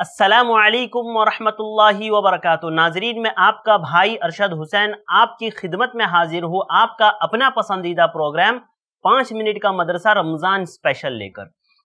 السلام علیکم ورحمۃ اللہ وبرکاتہ۔ ناظرین، میں آپ کا بھائی ارشد حسین آپ کی خدمت میں حاضر ہوں۔ آپ کا اپنا پسندیدہ پروگرام پانچ منٹ کا مدرسہ رمضان اسپیشل لے کر۔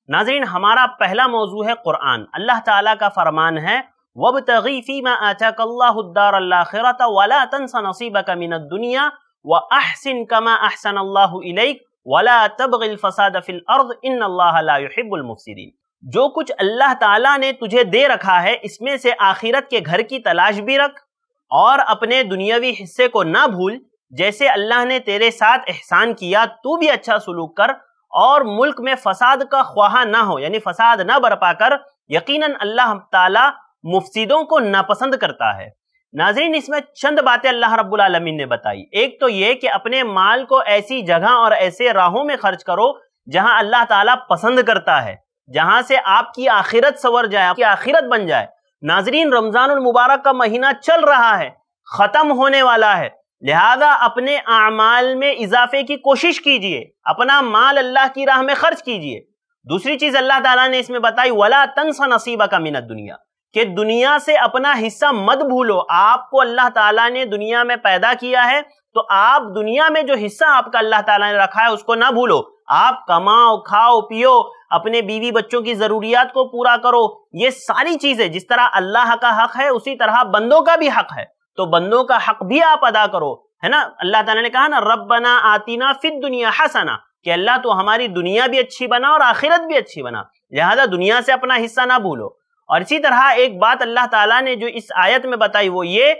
ناظرین، ہمارا پہلا موضوع ہے قرآن۔ اللہ تعالیٰ کا فرمان ہے وَبْتَغِي فِي مَا آتَاكَ اللَّهُ الدَّارَ الْآخِرَةَ وَلَا تَنْسَ نَصِيبَكَ مِنَ الدُّنْيَا وَأَحْسِن كَمَا أَحْسَنَ اللَّهُ إِلَيْكَ وَلَا تَبْغِ الْفَسَادَ فِي الْأَرْضِ إِنَّ اللَّهَ لَا يُحِبُّ الْمُفْسِدِينَ۔ جو کچھ اللہ تعالیٰ نے تجھے دے رکھا ہے، اس میں سے آخرت کے گھر کی تلاش بھی رکھ اور اپنے دنیاوی حصے کو نہ بھول۔ جیسے اللہ نے تیرے ساتھ احسان کیا، تو بھی اچھا سلوک کر اور ملک میں فساد کا خواہاں نہ ہو یعنی فساد نہ برپا کر۔ یقیناً اللہ تعالیٰ مفسدوں کو ناپسند کرتا ہے۔ ناظرین، اس میں چند باتیں اللہ رب العالمین نے بتائی۔ ایک تو یہ کہ اپنے مال کو ایسی جگہ اور ایسے راہوں میں خرچ کرو جہاں اللہ تعالیٰ پسند کرتا ہے۔ جہاں سے آپ کی آخرت سور جائے، آپ کی آخرت بن جائے۔ ناظرین، رمضان المبارک کا مہینہ چل رہا ہے، ختم ہونے والا ہے۔ لہذا اپنے اعمال میں اضافے کی کوشش کیجیے، اپنا مال اللہ کی راہ میں خرچ کیجیے۔ دوسری چیز اللہ تعالیٰ نے اس میں بتائی، ولا تنس نصیبہ کا منت دنیا کہ دنیا سے اپنا حصہ مت بھولو۔ آپ کو اللہ تعالیٰ نے دنیا میں پیدا کیا ہے تو آپ دنیا میں جو حصہ آپ کا اللہ تعالیٰ نے رکھا ہے، اس کو نہ بھولو۔ آپ کماؤ، کھاؤ، پیو، اپنے بیوی بچوں کی ضروریات کو پورا کرو۔ یہ ساری چیزیں جس طرح اللہ کا حق ہے، اسی طرح بندوں کا بھی حق ہے۔ تو بندوں کا حق بھی آپ ادا کرو، ہے نا؟ اللہ تعالیٰ نے کہا نا، ربنا آتینا فی الدنیا حسنا، کہ اللہ تو ہماری دنیا بھی اچھی بنا اور آخرت بھی اچھی بنا۔ لہذا دنیا سے اپنا حصہ نہ بھولو۔ اور اسی طرح ایک بات اللہ تعالیٰ نے جو اس آیت میں بتائی، وہ یہ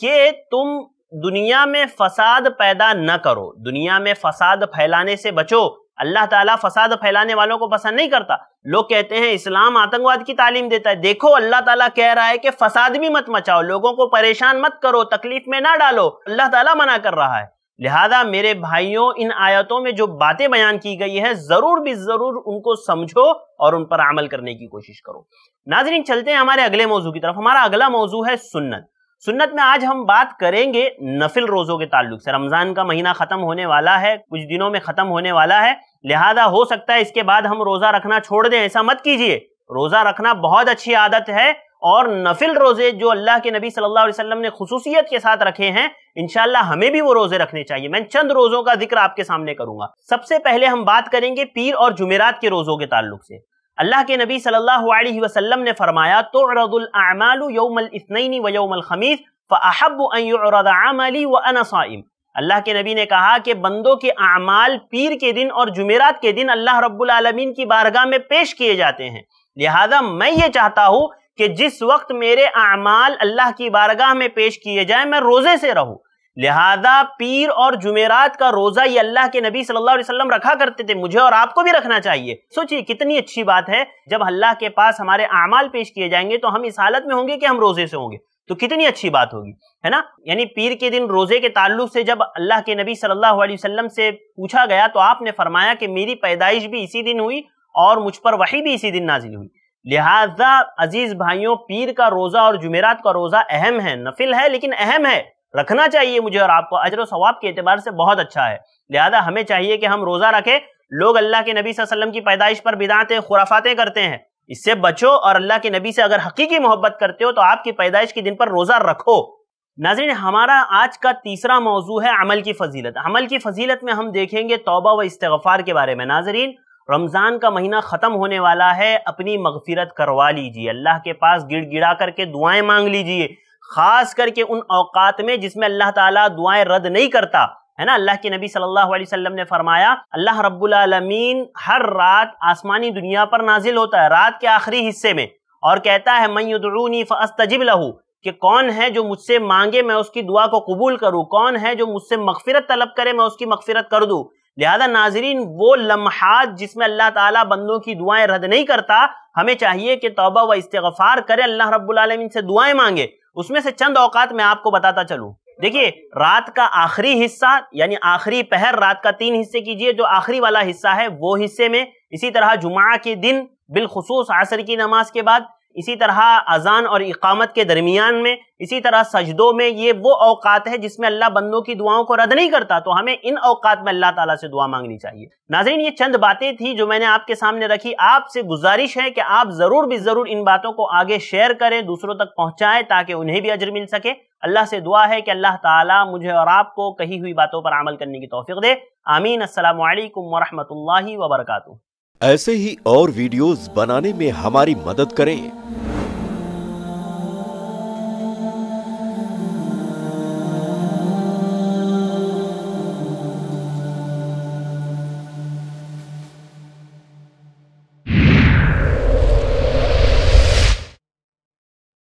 کہ تم دنیا میں فساد پیدا نہ کرو۔ دنیا میں فساد پھیلانے سے بچو۔ اللہ تعالیٰ فساد پھیلانے والوں کو پسند نہیں کرتا۔ لوگ کہتے ہیں اسلام آتنگواد کی تعلیم دیتا ہے۔ دیکھو، اللہ تعالیٰ کہہ رہا ہے کہ فساد بھی مت مچاؤ، لوگوں کو پریشان مت کرو، تکلیف میں نہ ڈالو۔ اللہ تعالیٰ منع کر رہا ہے۔ لہذا میرے بھائیوں، ان آیتوں میں جو باتیں بیان کی گئی ہے ضرور بھی ضرور ان کو سمجھو اور ان پر عمل کرنے کی کوشش کرو۔ ناظرین، چلتے ہیں ہمارے اگلے موضوع کی طرف۔ ہمارا اگلا موضوع ہے سنت۔ سنت میں آج ہم بات کریں گے نفل روزوں کے تعلق سے۔ رمضان کا مہینہ ختم ہونے والا ہے، کچھ دنوں میں ختم ہونے والا ہے۔ لہذا ہو سکتا ہے اس کے بعد ہم روزہ رکھنا چھوڑ دیں، ایسا مت کیجیے۔ روزہ رکھنا بہت اچھی عادت ہے اور نفل روزے جو اللہ کے نبی صلی اللہ علیہ وسلم نے خصوصیت کے ساتھ رکھے ہیں، انشاءاللہ ہمیں بھی وہ روزے رکھنے چاہیے۔ میں چند روزوں کا ذکر آپ کے سامنے کروں گا۔ سب سے پہلے ہم بات کریں گے پیر اور جمعرات کے روزوں کے تعلق سے۔ اللہ کے نبی صلی اللہ علیہ وسلم نے فرمایا، تعرض الاعمال یوم الاثنین و یوم الخمیس فاحب ان يعرض عملی وانا صائم. اللہ کے نبی نے کہا کہ بندوں کے اعمال پیر کے دن اور جمعرات کے دن اللہ رب العالمین کی بارگاہ میں پیش کیے جاتے ہیں۔ لہذا میں یہ چاہتا ہوں کہ جس وقت میرے اعمال اللہ کی بارگاہ میں پیش کیے جائیں، میں روزے سے رہوں۔ لہذا پیر اور جمعرات کا روزہ یہ اللہ کے نبی صلی اللہ علیہ وسلم رکھا کرتے تھے، مجھے اور آپ کو بھی رکھنا چاہیے۔ سوچئے کتنی اچھی بات ہے، جب اللہ کے پاس ہمارے اعمال پیش کیے جائیں گے تو ہم اس حالت میں ہوں گے کہ ہم روزے سے ہوں گے۔ تو کتنی اچھی بات ہوگی، ہے نا؟ یعنی پیر کے دن روزے کے تعلق سے جب اللہ کے نبی صلی اللہ علیہ وسلم سے پوچھا گیا تو آپ نے فرمایا کہ میری پیدائش بھی اسی دن ہوئی اور مجھ پر وحی بھی اسی دن نازل ہوئی۔ لہذا عزیز بھائیوں، پیر کا روزہ اور جمعرات کا روزہ اہم ہے، نفل ہے لیکن اہم ہے۔ رکھنا چاہیے مجھے اور آپ کو اجر و ثواب کے اعتبار سے بہت اچھا ہے۔ لہذا ہمیں چاہیے کہ ہم روزہ رکھیں۔ لوگ اللہ کے نبی صلی اللہ علیہ وسلم کی پیدائش پر بدعتیں، خرافاتیں کرتے ہیں۔ اس سے بچو اور اللہ کے نبی سے اگر حقیقی محبت کرتے ہو تو آپ کی پیدائش کے دن پر روزہ رکھو۔ ناظرین، ہمارا آج کا تیسرا موضوع ہے عمل کی فضیلت۔ عمل کی فضیلت میں ہم دیکھیں گے توبہ و استغفار کے بارے میں۔ ناظرین، رمضان کا مہینہ ختم ہونے والا ہے۔ اپنی مغفرت کروا لیجیے۔ اللہ کے پاس گڑ گڑا کر کے دعائیں مانگ لیجیے۔ خاص کر کے ان اوقات میں جس میں اللہ تعالیٰ دعائیں رد نہیں کرتا، ہے نا؟ اللہ کے نبی صلی اللہ علیہ وسلم نے فرمایا، اللہ رب العالمین ہر رات آسمانی دنیا پر نازل ہوتا ہے، رات کے آخری حصے میں، اور کہتا ہے، من یدعونی فاستجب لہو کہ کون ہے جو مجھ سے مانگے میں اس کی دعا کو قبول کروں، کون ہے جو مجھ سے مغفرت طلب کرے میں اس کی مغفرت کر دوں؟ لہذا ناظرین، وہ لمحات جس میں اللہ تعالیٰ بندوں کی دعائیں رد نہیں کرتا، ہمیں چاہیے کہ توبہ و استغفار کرے، اللہ رب العالمین سے دعائیں مانگے۔ اس میں سے چند اوقات میں آپ کو بتاتا چلوں۔ دیکھیے، رات کا آخری حصہ یعنی آخری پہر رات کا تین حصے کیجیے، جو آخری والا حصہ ہے، وہ حصے میں اسی طرح جمعہ کے دن، بالخصوص عصر کی نماز کے بعد اسی طرح اذان اور اقامت کے درمیان میں، اسی طرح سجدوں میں یہ وہ اوقات ہے جس میں اللہ بندوں کی دعاؤں کو رد نہیں کرتا، تو ہمیں ان اوقات میں اللہ تعالیٰ سے دعا مانگنی چاہیے۔ ناظرین، یہ چند باتیں تھی جو میں نے آپ کے سامنے رکھی۔ آپ سے گزارش ہے کہ آپ ضرور بھی ضرور ان باتوں کو آگے شیئر کریں، دوسروں تک پہنچائیں تاکہ انہیں بھی اجر مل سکے۔ اللہ سے دعا ہے کہ اللہ تعالیٰ مجھے اور آپ کو کہی ہوئی باتوں پر عمل کرنے کی توفیق دے۔ آمین۔ السلام علیکم ورحمۃ اللہ وبرکاتہ۔ ایسے ہی اور ویڈیوز بنانے میں ہماری مدد کریں۔